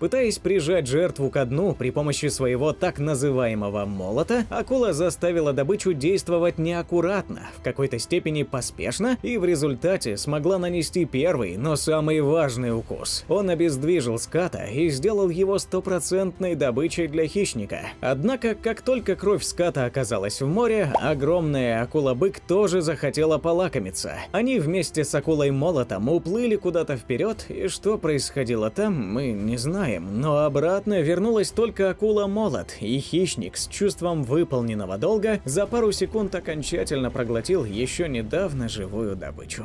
Пытаясь прижать жертву ко дну при помощи своего так называемого молота, акула заставила добычу действовать неаккуратно, в какой-то степени поспешно, и в результате смогла нанести первый, но самый важный укус. Он обездвижил ската и сделал его стопроцентной добычей для хищника. Однако, как только кровь ската оказалась в море, огромная акула-бык тоже захотела полакомиться. Они вместе с акулой-молотом уплыли куда-то вперед, и что происходило там, мы не знаем. Но обратно вернулась только акула-молот, и хищник с чувством выполненного долга за пару секунд окончательно проглотил еще недавно живую добычу.